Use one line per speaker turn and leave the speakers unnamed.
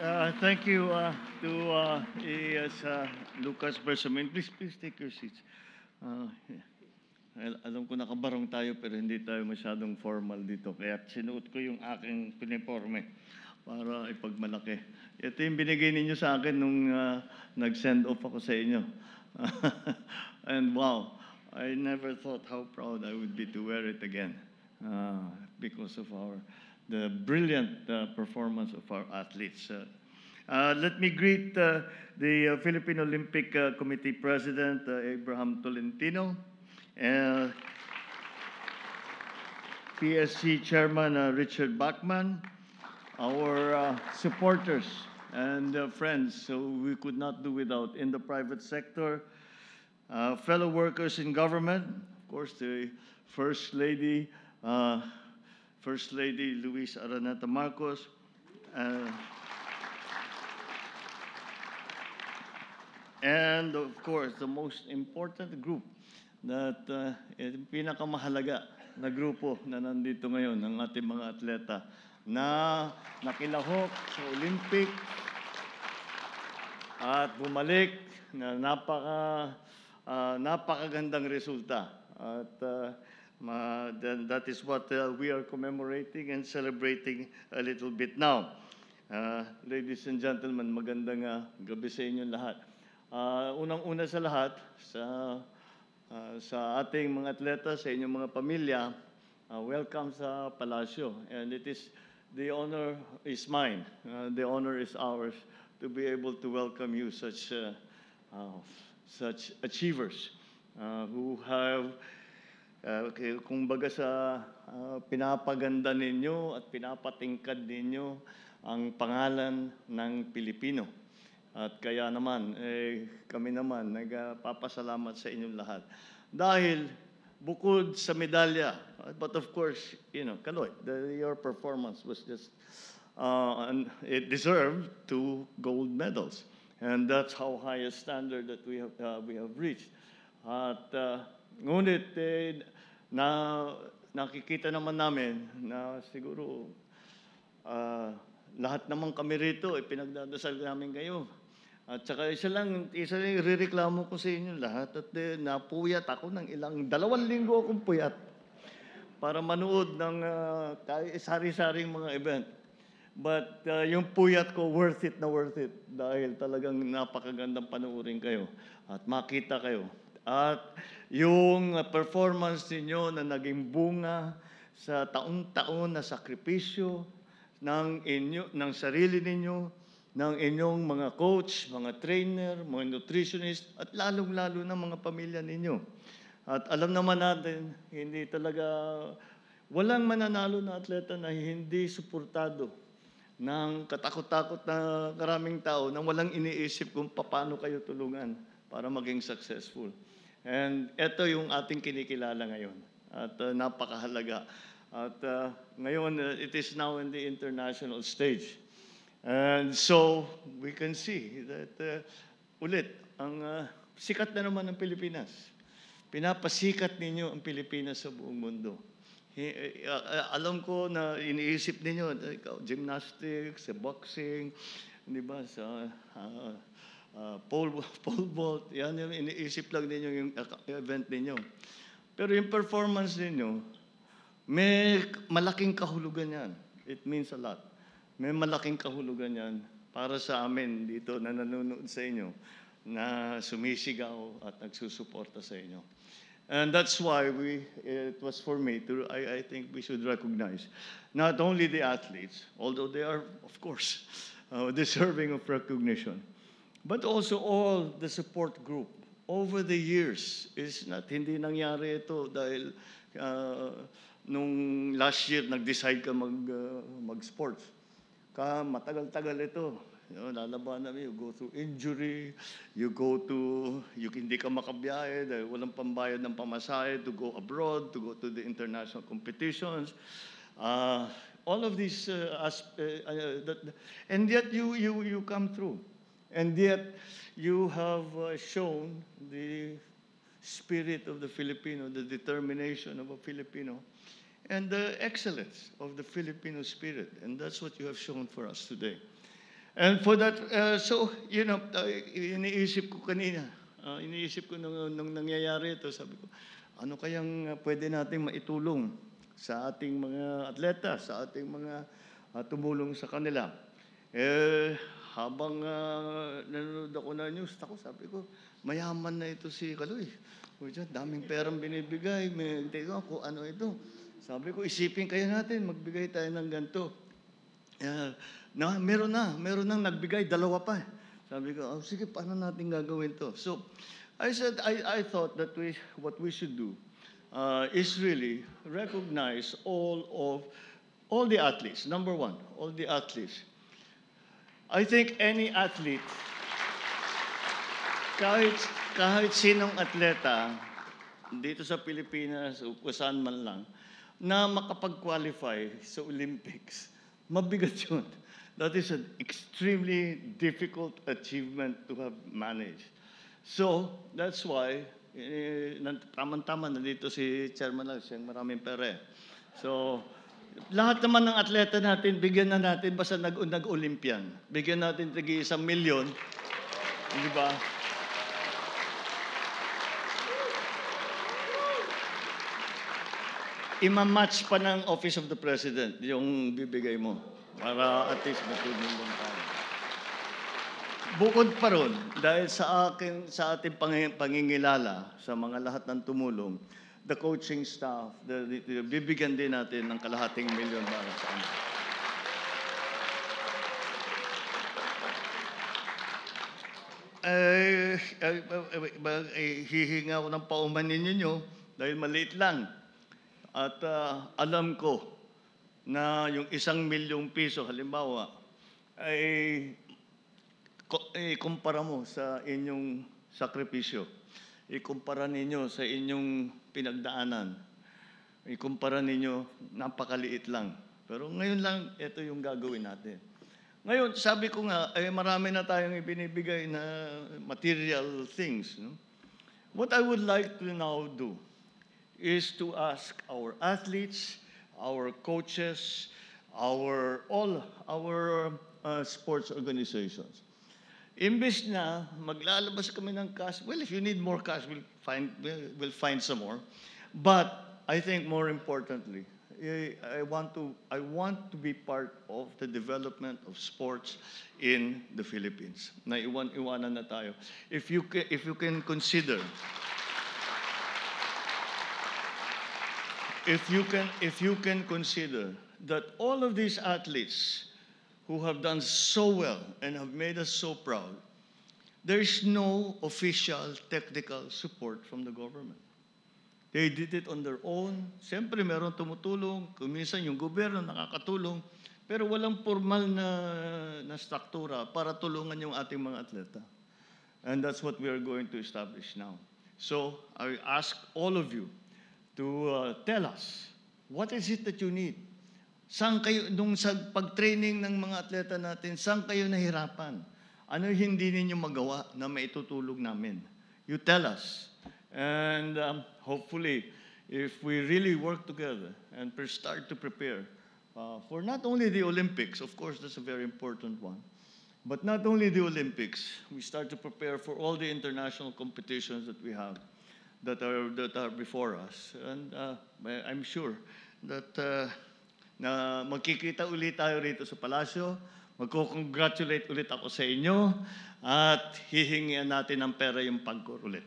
Uh, thank you uh, to uh, yes, uh, Lucas Bersamin. Please, please take your seats. Uh, al- alam ko nakabarong tayo pero hindi tayo masyadong formal dito. Kaya sinuot ko yung aking piniforme para ipagmalaki. Ito yung binigay ninyo sa akin nung uh, nag-send off ako sa inyo. And wow, I never thought how proud I would be to wear it again uh, because of our the brilliant uh, performance of our athletes. Uh, uh, let me greet uh, the uh, Philippine Olympic uh, Committee President uh, Abraham Tolentino, PSC Chairman Richard Bachman, our supporters and friends, so we could not do without in the private sector, fellow workers in government, of course, the First Lady, First Lady Luis Araneta Marcos, and of course, the most important group that uh, yung pinakamahalaga na grupo na nandito ngayon, ng ating mga atleta na nakilahok sa Olympic at bumalik na napaka ah, napakagandang resulta. At ah, ma- then that is what ah, we are commemorating and celebrating a little bit now. Ah, ladies and gentlemen, magandang ah, gabi sa inyo lahat. Ah, unang-una sa lahat, sa ah, sa ating mga atleta, sa inyong mga pamilya, ah, welcome sa Palasyo. And it is the honor is mine. Uh, the honor is ours to be able to welcome you, such uh, uh, such achievers uh, who have uh, okay, kumbaga sa uh, pinapaganda ninyo at pinapatingkad ninyo ang pangalan ng Pilipino. At kaya naman, eh, kami naman nagpapasalamat sa inyong lahat. Dahil bukod sa medalya, uh, but of course, you know, Kaloy, the, your performance was just, uh, and it deserved two gold medals. And that's how high a standard that we have, uh, we have reached. At uh, ngunit, eh, na, nakikita naman namin na siguro Ah, lahat naman kami rito, eh, pinagdadasal namin kayo. At saka isa lang, isa lang rireklamo ko sa inyo lahat. At eh, napuyat ako ng ilang, dalawang linggo akong puyat para manood ng kahit sari-saring mga event. But ah, yung puyat ko, worth it na worth it. Dahil talagang napakagandang panoorin kayo. At makita kayo. At yung performance ninyo na naging bunga sa taong-taon na sakripisyo ng inyo ng sarili ninyo, ng inyong mga coach, mga trainer, mga nutritionist at lalong-lalo na mga pamilya ninyo. At alam naman natin, hindi talaga walang mananalo na atleta na hindi suportado ng katakot-takot na karaming tao na walang iniisip kung paano kayo tulungan para maging successful. And ito yung ating kinikilala ngayon. At uh, napakahalaga. At uh, ngayon, uh, it is now in the international stage. And so, we can see that uh, ulit, ang uh, sikat na naman ng Pilipinas. Pinapasikat ninyo ang Pilipinas sa buong mundo. Hi- uh, uh, alam ko na iniisip ninyo, gymnastics, boxing, di ba, sa uh, uh, pole, pole vault, yan yung iniisip lang ninyo yung event ninyo. Pero yung performance ninyo, may malaking kahulugan yan. It means a lot. May malaking kahulugan yan para sa amin dito na nanonood sa inyo na sumisigaw at nagsusuporta sa inyo. And that's why we, it was for me to, I, I think we should recognize not only the athletes, although they are, of course, uh, deserving of recognition, but also all the support group over the years is not hindi nangyari ito dahil uh, nung last year nag-decide ka mag uh, mag-sports ka matagal-tagal ito. You know, lalaban namin you go through injury you go to you hindi ka makabiyahe dahil walang pambayad ng pamasahe to go abroad to go to the international competitions. Uh, all of these uh, asp- uh, uh, that, and yet you you you come through. And yet you have uh, shown the spirit of the Filipino, the determination of a Filipino, and the excellence of the Filipino spirit. And that's what you have shown for us today. And for that, uh, so, you know, uh, iniisip ko kanina, uh, iniisip ko nung, nung nangyayari ito, sabi ko, ano kayang uh, pwede nating maitulong sa ating mga atleta, sa ating mga uh, tumulong sa kanila. Eh, habang uh, nanonood ako na news, ako sabi ko, mayaman na ito si Kaloy. O dyan, daming perang binibigay, may ko ano ito. Sabi ko, isipin kayo natin, magbigay tayo ng ganito. Yeah, na, meron na, meron nang nagbigay, dalawa pa. Sabi ko, oh, sige, paano natin gagawin to? So, I said, I, I thought that we, what we should do uh, is really recognize all of, all the athletes. Number one, all the athletes. I think any athlete, kahit, kahit sinong atleta dito sa Pilipinas o man lang, na makapag-qualify sa Olympics, mabigat yun. That is an extremely difficult achievement to have managed. So, that's why, eh, tama-tama, nandito si Chairman lang, siyang maraming pere. So, lahat naman ng atleta natin, bigyan na natin basta nag- nag-Olympian. Bigyan natin tigi isang milyon. Di ba? Ima-match pa ng Office of the President yung bibigay mo para at least matulungan tayo. Bukod pa ron, dahil sa akin sa ating pangi- pangingilala sa mga lahat ng tumulong, the coaching staff, the, the- the- bibigyan din natin ng kalahating milyon para sa kanila. Eh, eh, eh, eh, eh, hihinga ako ng paumanin ninyo dahil maliit lang. At ah, alam ko na yung isang milyong piso, halimbawa, ay ko, eh, kumpara mo sa inyong sakripisyo. Ikumpara ninyo sa inyong pinagdaanan. Ikumpara ninyo, napakaliit lang. Pero ngayon lang, ito yung gagawin natin. Ngayon, sabi ko nga, eh, marami na tayong ibinibigay na material things. No? What I would like to now do is to ask our athletes, our coaches, our all our uh, sports organizations. Imbes na maglalabas kami ng cash, well, if you need more cash, we'll find, we'll, find some more. But I think more importantly, I, want to I want to be part of the development of sports in the Philippines. Na iwan iwanan na tayo. If you if you can consider if you can if you can consider that all of these athletes who have done so well and have made us so proud there is no official technical support from the government. They did it on their own. Siyempre meron tumutulong. Kuminsan yung gobyerno nakakatulong. Pero walang formal na na struktura para tulungan yung ating mga atleta. And that's what we are going to establish now. So i ask all of you to uh, tell us what is it that you need. Saan kayo, nung sa pag-training ng mga atleta natin, saan kayo nahirapan? Ano hindi ninyo magawa na maitutulog namin? You tell us. And um, hopefully, if we really work together and start to prepare uh, for not only the Olympics, of course, that's a very important one, but not only the Olympics, we start to prepare for all the international competitions that we have that are that are before us. And uh, I'm sure that uh, na magkikita ulit tayo rito sa palasyo. Magko-congratulate ulit ako sa inyo at hihingian natin ng pera yung pagkor ulit.